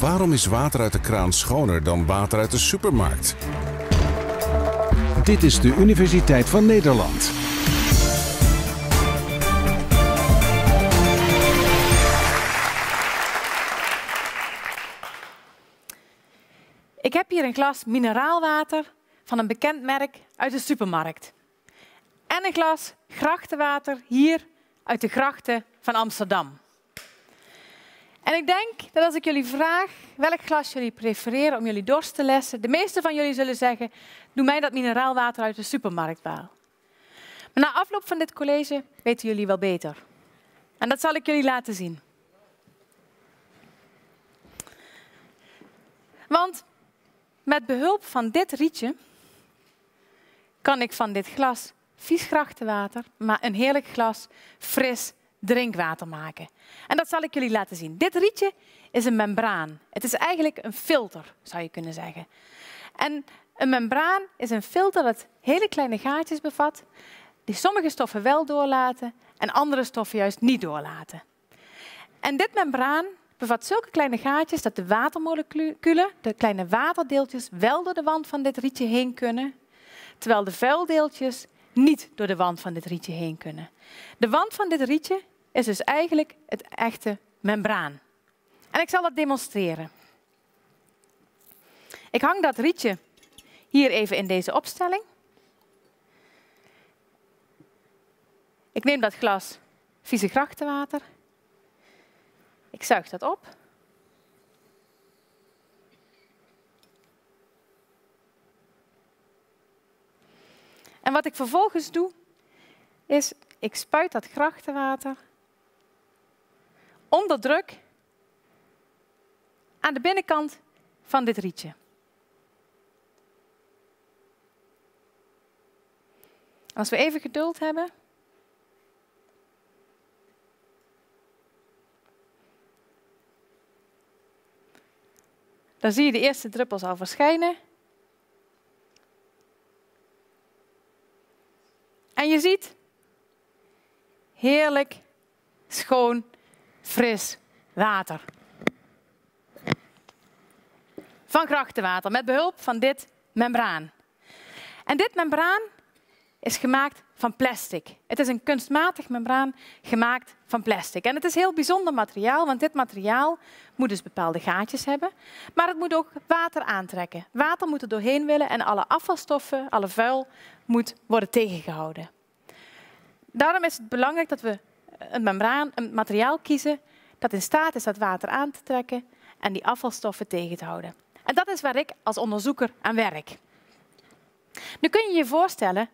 Waarom is water uit de kraan schoner dan water uit de supermarkt? Dit is de Universiteit van Nederland. Ik heb hier een glas mineraalwater van een bekend merk uit de supermarkt. En een glas grachtenwater hier uit de grachten van Amsterdam. En ik denk dat als ik jullie vraag welk glas jullie prefereren om jullie dorst te lessen, de meeste van jullie zullen zeggen, doe mij dat mineraalwater uit de supermarkt wel. Maar na afloop van dit college weten jullie wel beter. En dat zal ik jullie laten zien. Want met behulp van dit rietje kan ik van dit glas vies grachtenwater, maar een heerlijk glas fris drinkwater maken. En dat zal ik jullie laten zien. Dit rietje is een membraan. Het is eigenlijk een filter, zou je kunnen zeggen. En een membraan is een filter dat hele kleine gaatjes bevat, die sommige stoffen wel doorlaten en andere stoffen juist niet doorlaten. En dit membraan bevat zulke kleine gaatjes dat de watermoleculen, de kleine waterdeeltjes, wel door de wand van dit rietje heen kunnen, terwijl de vuildeeltjes niet door de wand van dit rietje heen kunnen. De wand van dit rietje is dus eigenlijk het echte membraan. En ik zal dat demonstreren. Ik hang dat rietje hier even in deze opstelling. Ik neem dat glas vieze grachtenwater. Ik zuig dat op. En wat ik vervolgens doe, is ik spuit dat grachtenwater onder druk aan de binnenkant van dit rietje. Als we even geduld hebben. Dan zie je de eerste druppels al verschijnen. En je ziet heerlijk, schoon, fris water. Van grachtenwater met behulp van dit membraan. En dit membraan is gemaakt van plastic. Het is een kunstmatig membraan gemaakt van plastic. En het is heel bijzonder materiaal, want dit materiaal moet dus bepaalde gaatjes hebben, maar het moet ook water aantrekken. Water moet er doorheen willen en alle afvalstoffen, alle vuil moet worden tegengehouden. Daarom is het belangrijk dat we een membraan, een materiaal kiezen dat in staat is dat water aan te trekken en die afvalstoffen tegen te houden. En dat is waar ik als onderzoeker aan werk. Nu kun je je voorstellen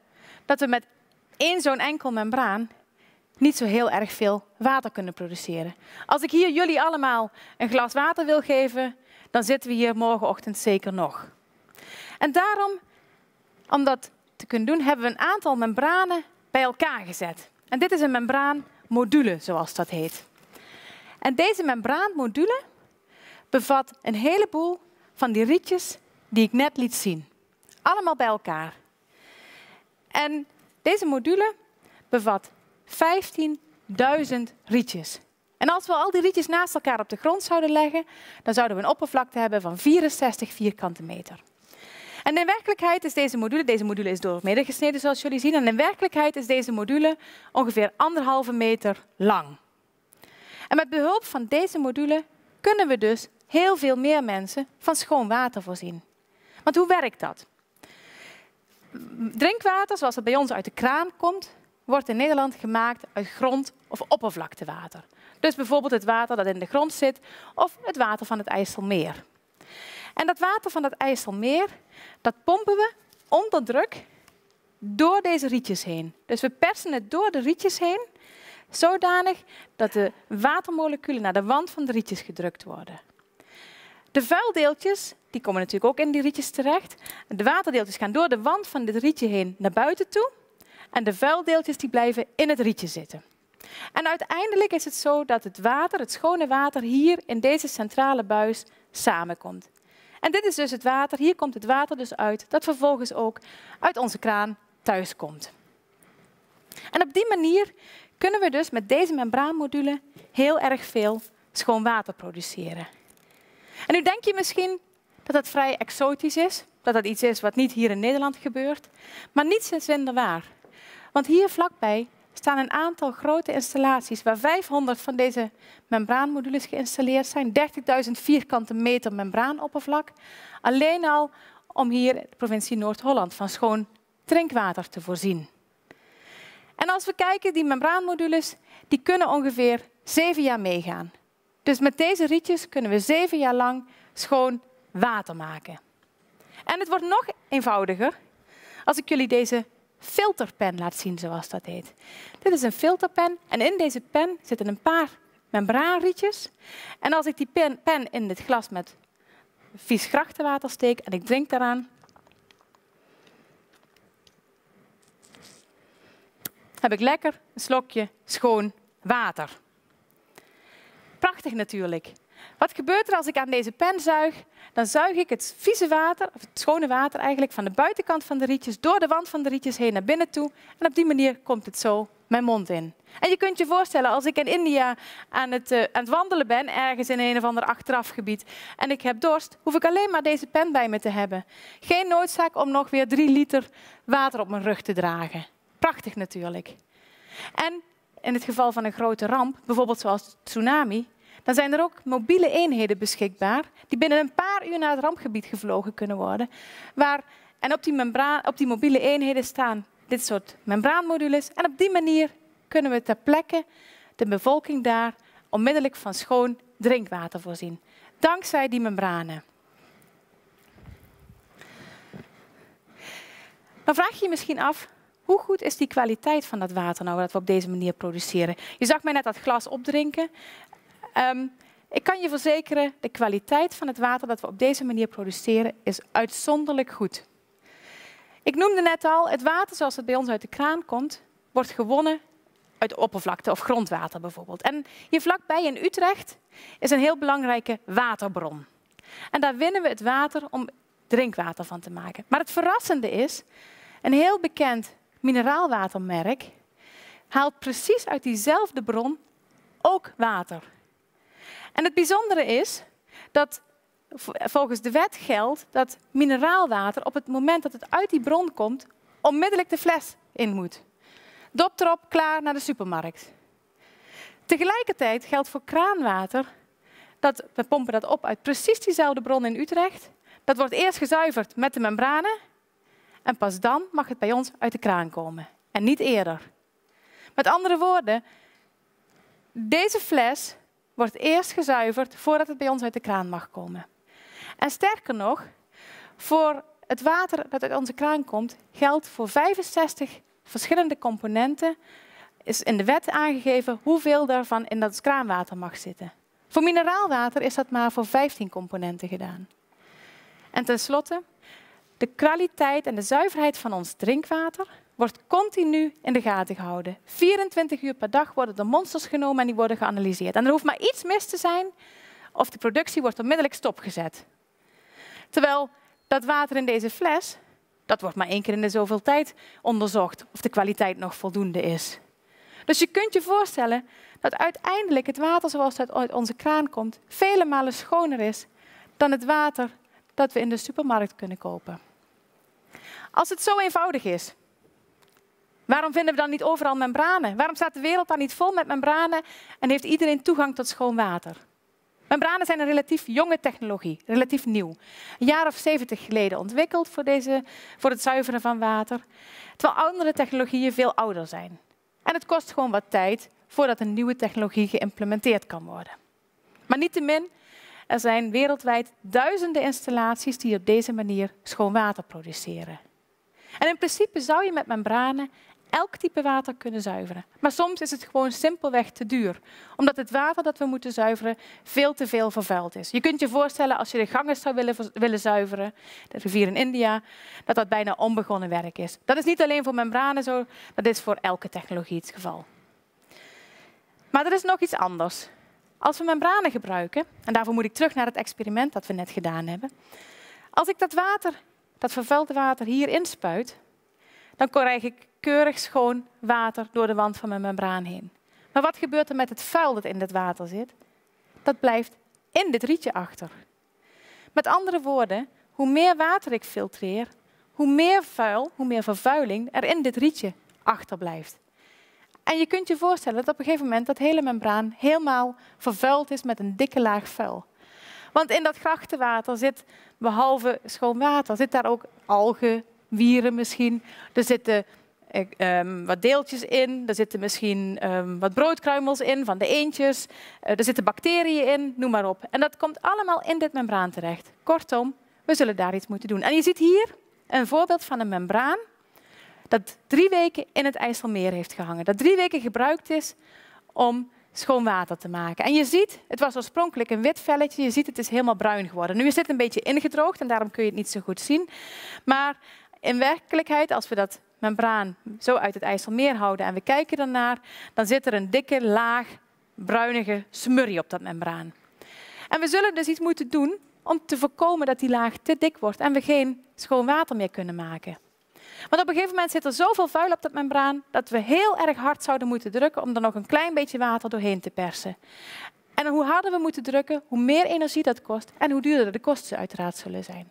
dat we met één zo'n enkel membraan niet zo heel erg veel water kunnen produceren. Als ik hier jullie allemaal een glas water wil geven, dan zitten we hier morgenochtend zeker nog. En daarom, om dat te kunnen doen, hebben we een aantal membranen bij elkaar gezet. En dit is een membraanmodule, zoals dat heet. En deze membraanmodule bevat een heleboel van die rietjes die ik net liet zien. Allemaal bij elkaar. En deze module bevat 15.000 rietjes. En als we al die rietjes naast elkaar op de grond zouden leggen, dan zouden we een oppervlakte hebben van 64 vierkante meter. En in werkelijkheid is deze module, deze module is door midden gesneden zoals jullie zien, en in werkelijkheid is deze module ongeveer anderhalve meter lang. En met behulp van deze module kunnen we dus heel veel meer mensen van schoon water voorzien. Want hoe werkt dat? Drinkwater, zoals het bij ons uit de kraan komt, wordt in Nederland gemaakt uit grond- of oppervlaktewater. Dus bijvoorbeeld het water dat in de grond zit of het water van het IJsselmeer. En dat water van het IJsselmeer, dat pompen we onder druk door deze rietjes heen. Dus we persen het door de rietjes heen, zodanig dat de watermoleculen naar de wand van de rietjes gedrukt worden. De vuildeeltjes die komen natuurlijk ook in die rietjes terecht. De waterdeeltjes gaan door de wand van dit rietje heen naar buiten toe. En de vuildeeltjes die blijven in het rietje zitten. En uiteindelijk is het zo dat het water, het schone water, hier in deze centrale buis samenkomt. En dit is dus het water, hier komt het water dus uit, dat vervolgens ook uit onze kraan thuis komt. En op die manier kunnen we dus met deze membraanmodule heel erg veel schoon water produceren. En nu denk je misschien dat dat vrij exotisch is, dat dat iets is wat niet hier in Nederland gebeurt, maar niets is minder waar. Want hier vlakbij staan een aantal grote installaties waar 500 van deze membraanmodules geïnstalleerd zijn, 30.000 vierkante meter membraanoppervlak, alleen al om hier de provincie Noord-Holland van schoon drinkwater te voorzien. En als we kijken, die membraanmodules, die kunnen ongeveer zeven jaar meegaan. Dus met deze rietjes kunnen we zeven jaar lang schoon water maken. En het wordt nog eenvoudiger als ik jullie deze filterpen laat zien, zoals dat heet. Dit is een filterpen en in deze pen zitten een paar membraanrietjes. En als ik die pen, pen in dit glas met vies grachtenwater steek en ik drink daaraan, heb ik lekker een slokje schoon water. Prachtig natuurlijk. Wat gebeurt er als ik aan deze pen zuig? Dan zuig ik het vieze water, of het schone water eigenlijk, van de buitenkant van de rietjes door de wand van de rietjes heen naar binnen toe. En op die manier komt het zo mijn mond in. En je kunt je voorstellen, als ik in India aan het, uh, aan het wandelen ben, ergens in een of ander achterafgebied, en ik heb dorst, hoef ik alleen maar deze pen bij me te hebben. Geen noodzaak om nog weer drie liter water op mijn rug te dragen. Prachtig natuurlijk. En in het geval van een grote ramp, bijvoorbeeld zoals tsunami, dan zijn er ook mobiele eenheden beschikbaar die binnen een paar uur naar het rampgebied gevlogen kunnen worden. Waar, en op die, membraan, op die mobiele eenheden staan dit soort membraanmodules. En op die manier kunnen we ter plekke de bevolking daar onmiddellijk van schoon drinkwater voorzien. Dankzij die membranen. Dan vraag je je misschien af, hoe goed is die kwaliteit van dat water nou dat we op deze manier produceren? Je zag mij net dat glas opdrinken. Ehm, ik kan je verzekeren, de kwaliteit van het water dat we op deze manier produceren is uitzonderlijk goed. Ik noemde net al, het water zoals het bij ons uit de kraan komt, wordt gewonnen uit oppervlakte of grondwater bijvoorbeeld. En hier vlakbij in Utrecht is een heel belangrijke waterbron. En daar winnen we het water om drinkwater van te maken. Maar het verrassende is, een heel bekend mineraalwatermerk haalt precies uit diezelfde bron ook water. En het bijzondere is dat volgens de wet geldt dat mineraalwater op het moment dat het uit die bron komt, onmiddellijk de fles in moet. Dop erop, klaar naar de supermarkt. Tegelijkertijd geldt voor kraanwater dat we pompen dat op uit precies diezelfde bron in Utrecht. Dat wordt eerst gezuiverd met de membranen en pas dan mag het bij ons uit de kraan komen en niet eerder. Met andere woorden, deze fles wordt eerst gezuiverd voordat het bij ons uit de kraan mag komen. En sterker nog, voor het water dat uit onze kraan komt, geldt voor 65 verschillende componenten, is in de wet aangegeven hoeveel daarvan in dat kraanwater mag zitten. Voor mineraalwater is dat maar voor 15 componenten gedaan. En tenslotte, de kwaliteit en de zuiverheid van ons drinkwater wordt continu in de gaten gehouden. 24 uur per dag worden de monsters genomen en die worden geanalyseerd. En er hoeft maar iets mis te zijn of de productie wordt onmiddellijk stopgezet. Terwijl dat water in deze fles, dat wordt maar één keer in de zoveel tijd onderzocht of de kwaliteit nog voldoende is. Dus je kunt je voorstellen dat uiteindelijk het water zoals het uit onze kraan komt, vele malen schoner is dan het water dat we in de supermarkt kunnen kopen. Als het zo eenvoudig is, waarom vinden we dan niet overal membranen? Waarom staat de wereld dan niet vol met membranen en heeft iedereen toegang tot schoon water? Membranen zijn een relatief jonge technologie, relatief nieuw. Een jaar of zeventig geleden ontwikkeld voor, deze, voor het zuiveren van water, terwijl andere technologieën veel ouder zijn. En het kost gewoon wat tijd voordat een nieuwe technologie geïmplementeerd kan worden. Maar niettemin, er zijn wereldwijd duizenden installaties die op deze manier schoon water produceren. En in principe zou je met membranen elk type water kunnen zuiveren. Maar soms is het gewoon simpelweg te duur, omdat het water dat we moeten zuiveren veel te veel vervuild is. Je kunt je voorstellen als je de Ganges zou willen, willen zuiveren, de rivier in India, dat dat bijna onbegonnen werk is. Dat is niet alleen voor membranen zo, dat is voor elke technologie het geval. Maar er is nog iets anders. Als we membranen gebruiken, en daarvoor moet ik terug naar het experiment dat we net gedaan hebben. Als ik dat water, dat vervuilde water hier inspuit, dan krijg ik keurig schoon water door de wand van mijn membraan heen. Maar wat gebeurt er met het vuil dat in dit water zit? Dat blijft in dit rietje achter. Met andere woorden, hoe meer water ik filtreer, hoe meer vuil, hoe meer vervuiling er in dit rietje achterblijft. En je kunt je voorstellen dat op een gegeven moment dat hele membraan helemaal vervuild is met een dikke laag vuil. Want in dat grachtenwater zit, behalve schoon water, zit daar ook algen, wieren misschien. Er zitten um, wat deeltjes in, er zitten misschien um, wat broodkruimels in van de eendjes, uh, er zitten bacteriën in, noem maar op. En dat komt allemaal in dit membraan terecht. Kortom, we zullen daar iets moeten doen. En je ziet hier een voorbeeld van een membraan dat drie weken in het IJsselmeer heeft gehangen. Dat drie weken gebruikt is om schoon water te maken. En je ziet, het was oorspronkelijk een wit velletje, je ziet het is helemaal bruin geworden. Nu is dit een beetje ingedroogd en daarom kun je het niet zo goed zien. Maar in werkelijkheid, als we dat membraan zo uit het IJsselmeer houden en we kijken ernaar, dan zit er een dikke laag bruinige smurrie op dat membraan. En we zullen dus iets moeten doen om te voorkomen dat die laag te dik wordt en we geen schoon water meer kunnen maken. Want op een gegeven moment zit er zoveel vuil op dat membraan dat we heel erg hard zouden moeten drukken om er nog een klein beetje water doorheen te persen. En hoe harder we moeten drukken, hoe meer energie dat kost en hoe duurder de kosten uiteraard zullen zijn.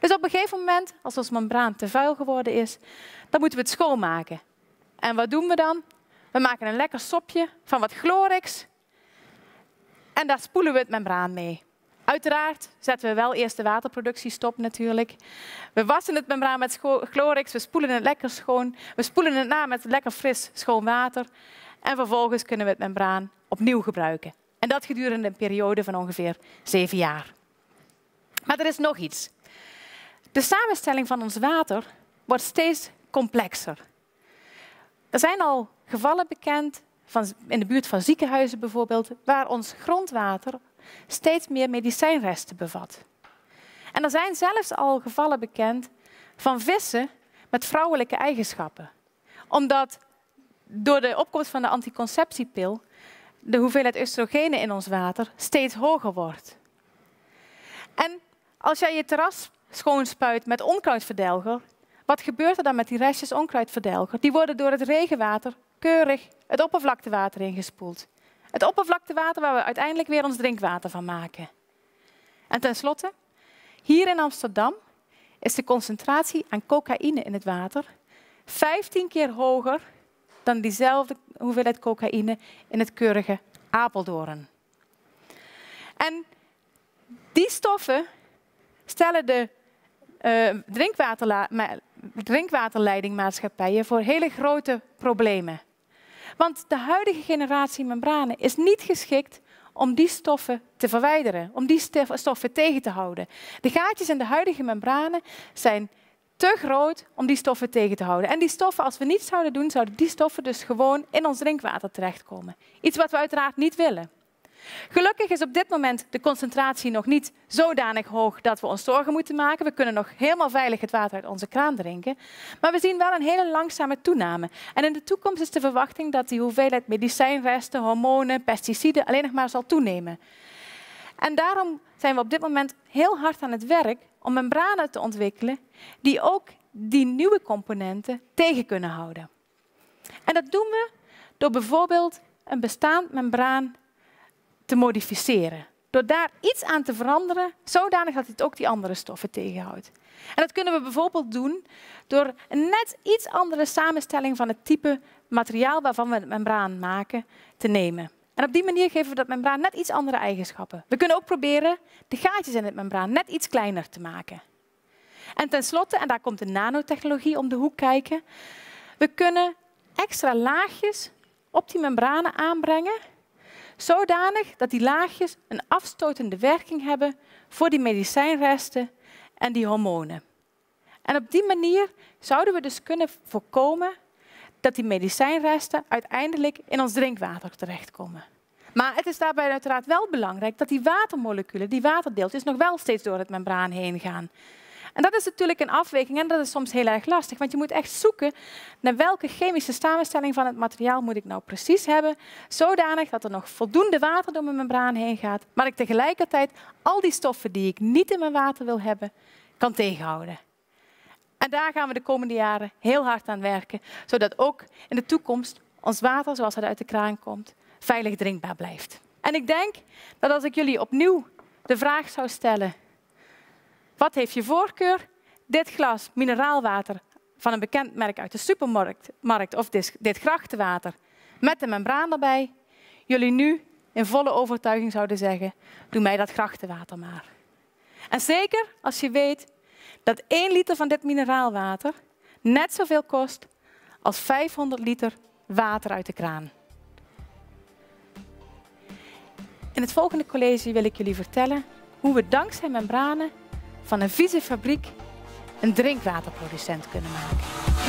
Dus op een gegeven moment, als ons membraan te vuil geworden is, dan moeten we het schoonmaken. En wat doen we dan? We maken een lekker sopje van wat chlorix en daar spoelen we het membraan mee. Uiteraard zetten we wel eerst de waterproductie stop natuurlijk. We wassen het membraan met chlorix, we spoelen het lekker schoon. We spoelen het na met lekker fris schoon water. En vervolgens kunnen we het membraan opnieuw gebruiken. En dat gedurende een periode van ongeveer zeven jaar. Maar er is nog iets. De samenstelling van ons water wordt steeds complexer. Er zijn al gevallen bekend, van, in de buurt van ziekenhuizen bijvoorbeeld, waar ons grondwater steeds meer medicijnresten bevat. En er zijn zelfs al gevallen bekend van vissen met vrouwelijke eigenschappen. Omdat door de opkomst van de anticonceptiepil de hoeveelheid oestrogenen in ons water steeds hoger wordt. En als jij je terras schoonspuit met onkruidverdelger, wat gebeurt er dan met die restjes onkruidverdelger? Die worden door het regenwater keurig het oppervlaktewater ingespoeld. Het oppervlaktewater waar we uiteindelijk weer ons drinkwater van maken. En tenslotte, hier in Amsterdam is de concentratie aan cocaïne in het water 15 keer hoger dan diezelfde hoeveelheid cocaïne in het keurige Apeldoorn. En die stoffen stellen de uh, drinkwaterleidingmaatschappijen voor hele grote problemen. Want de huidige generatie membranen is niet geschikt om die stoffen te verwijderen, om die stoffen tegen te houden. De gaatjes in de huidige membranen zijn te groot om die stoffen tegen te houden. En die stoffen, als we niets zouden doen, zouden die stoffen dus gewoon in ons drinkwater terechtkomen. Iets wat we uiteraard niet willen. Gelukkig is op dit moment de concentratie nog niet zodanig hoog dat we ons zorgen moeten maken. We kunnen nog helemaal veilig het water uit onze kraan drinken. Maar we zien wel een hele langzame toename. En in de toekomst is de verwachting dat die hoeveelheid medicijnresten, hormonen, pesticiden alleen nog maar zal toenemen. En daarom zijn we op dit moment heel hard aan het werk om membranen te ontwikkelen die ook die nieuwe componenten tegen kunnen houden. En dat doen we door bijvoorbeeld een bestaand membraan te modificeren. Door daar iets aan te veranderen, zodanig dat het ook die andere stoffen tegenhoudt. En dat kunnen we bijvoorbeeld doen door een net iets andere samenstelling van het type materiaal waarvan we het membraan maken te nemen. En op die manier geven we dat membraan net iets andere eigenschappen. We kunnen ook proberen de gaatjes in het membraan net iets kleiner te maken. En tenslotte, en daar komt de nanotechnologie om de hoek kijken, we kunnen extra laagjes op die membranen aanbrengen Zodanig dat die laagjes een afstotende werking hebben voor die medicijnresten en die hormonen. En op die manier zouden we dus kunnen voorkomen dat die medicijnresten uiteindelijk in ons drinkwater terechtkomen. Maar het is daarbij uiteraard wel belangrijk dat die watermoleculen, die waterdeeltjes, nog wel steeds door het membraan heen gaan. En dat is natuurlijk een afweging en dat is soms heel erg lastig, want je moet echt zoeken naar welke chemische samenstelling van het materiaal moet ik nou precies hebben, zodanig dat er nog voldoende water door mijn membraan heen gaat, maar ik tegelijkertijd al die stoffen die ik niet in mijn water wil hebben, kan tegenhouden. En daar gaan we de komende jaren heel hard aan werken, zodat ook in de toekomst ons water, zoals het uit de kraan komt, veilig drinkbaar blijft. En ik denk dat als ik jullie opnieuw de vraag zou stellen, wat heeft je voorkeur? Dit glas mineraalwater van een bekend merk uit de supermarkt markt, of dit grachtenwater met de membraan erbij, jullie nu in volle overtuiging zouden zeggen, doe mij dat grachtenwater maar. En zeker als je weet dat 1 liter van dit mineraalwater net zoveel kost als 500 liter water uit de kraan. In het volgende college wil ik jullie vertellen hoe we dankzij membranen van een vieze fabriek een drinkwaterproducent kunnen maken.